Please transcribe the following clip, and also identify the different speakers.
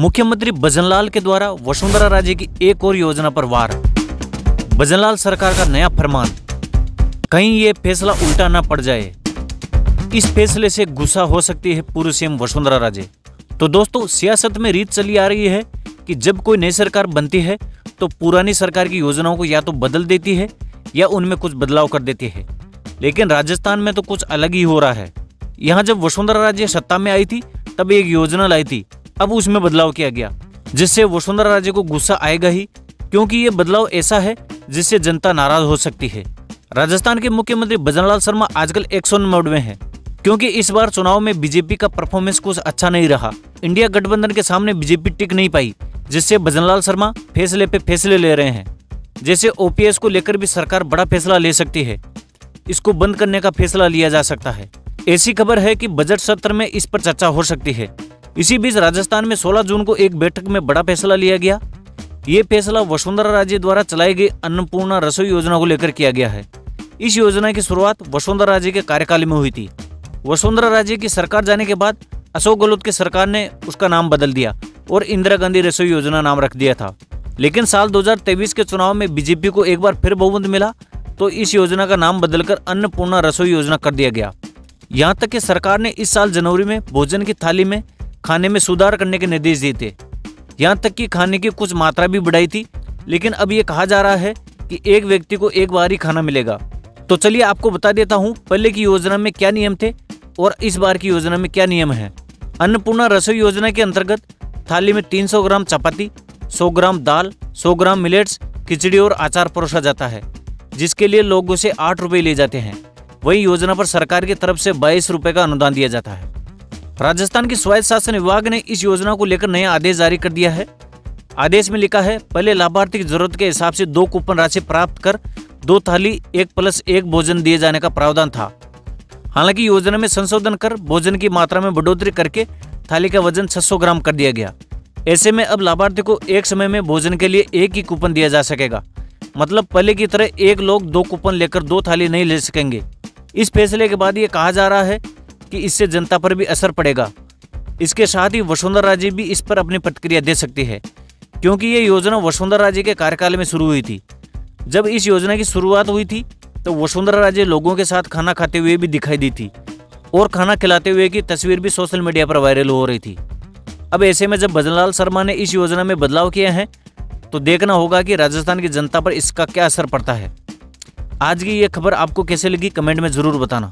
Speaker 1: मुख्यमंत्री भजनलाल के द्वारा वसुंधरा राजे की एक और योजना पर वार। भजनलाल सरकार का नया फरमान, कहीं ये फैसला उल्टा ना पड़ जाए। इस फैसले से गुस्सा हो सकती है पूर्व सीएम वसुंधरा राजे। तो दोस्तों, सियासत में रीत चली आ रही है कि जब कोई नई सरकार बनती है तो पुरानी सरकार की योजनाओं को या तो बदल देती है, या उनमें कुछ बदलाव कर देती है। लेकिन राजस्थान में तो कुछ अलग ही हो रहा है। यहाँ जब वसुंधरा राजे सत्ता में आई थी, तब एक योजना लाई थी अब उसमें बदलाव किया गया, जिससे वसुंधरा राजे को गुस्सा आएगा ही, क्योंकि ये बदलाव ऐसा है, जिससे जनता नाराज़ हो सकती है। राजस्थान के मुख्यमंत्री भजनलाल शर्मा आजकल एक्शन मोड में है, क्योंकि इस बार चुनाव में बीजेपी का परफॉर्मेंस कुछ अच्छा नहीं रहा। इंडिया गठबंधन के सामने बीजेपी टिक नहीं पाई, जिससे भजनलाल शर्मा फैसले पे फैसले ले रहे हैं, जैसे ओपीएस को लेकर भी सरकार बड़ा फैसला ले सकती है। इसको बंद करने का फैसला लिया जा सकता है। ऐसी खबर है कि बजट सत्र में इस पर चर्चा हो सकती है। इसी बीच राजस्थान में 16 जून को एक बैठक में बड़ा फैसला लिया गया। ये फैसला वसुंधरा राजे द्वारा चलाई गई अन्नपूर्णा रसोई योजना को लेकर किया गया है। इस योजना की शुरुआत वसुंधरा राजे के कार्यकाल में हुई थी। वसुंधरा राजे की सरकार जाने के बाद अशोक गहलोत की सरकार ने उसका नाम बदल दिया और इंदिरा गांधी रसोई योजना नाम रख दिया था। लेकिन साल 2023 के चुनाव में बीजेपी को एक बार फिर बहुमत मिला तो इस योजना का नाम बदलकर अन्नपूर्णा रसोई योजना कर दिया गया। यहाँ तक कि सरकार ने इस साल जनवरी में भोजन की थाली में खाने में सुधार करने के निर्देश दिए थे। यहाँ तक कि खाने की कुछ मात्रा भी बढ़ाई थी, लेकिन अब ये कहा जा रहा है कि एक व्यक्ति को एक बार ही खाना मिलेगा। तो चलिए आपको बता देता हूँ, पहले की योजना में क्या नियम थे और इस बार की योजना में क्या नियम है। अन्नपूर्णा रसोई योजना के अंतर्गत थाली में 300 ग्राम चपाती 100 ग्राम दाल 100 ग्राम मिलेट्स, खिचड़ी और आचार परोसा जाता है, जिसके लिए लोगों से आठ रुपए लिए जाते हैं। वही योजना पर सरकार की तरफ़ से बाईस रुपए का अनुदान दिया जाता है। राजस्थान की स्वायत्त शासन विभाग ने इस योजना को लेकर नया आदेश जारी कर दिया है। आदेश में लिखा है, पहले लाभार्थी की ज़रूरत के हिसाब से दो कूपन राशि प्राप्त कर दो थाली, एक प्लस एक भोजन दिए जाने का प्रावधान था। हालाँकि योजना में संशोधन कर भोजन की मात्रा में बढ़ोतरी करके थाली का वज़न 600 ग्राम कर दिया गया। ऐसे में अब लाभार्थी को एक समय में भोजन के लिए एक ही कूपन दिया जा सकेगा। मतलब पहले की तरह एक लोग दो कूपन लेकर दो थाली नहीं ले सकेंगे। इस फैसले के बाद ये कहा जा रहा है कि इससे जनता पर भी असर पड़ेगा। इसके साथ ही वसुंधरा राजे भी इस पर अपनी प्रतिक्रिया दे सकती है, क्योंकि ये योजना वसुंधरा राजे के कार्यकाल में शुरू हुई थी। जब इस योजना की शुरुआत हुई थी तो वसुंधरा राजे लोगों के साथ खाना खाते हुए भी दिखाई दी थी, और खाना खिलाते हुए की तस्वीर भी सोशल मीडिया पर वायरल हो रही थी। अब ऐसे में जब भजनलाल शर्मा ने इस योजना में बदलाव किए हैं तो देखना होगा कि राजस्थान की जनता पर इसका क्या असर पड़ता है। आज की ये खबर आपको कैसे लगी, कमेंट में ज़रूर बताना।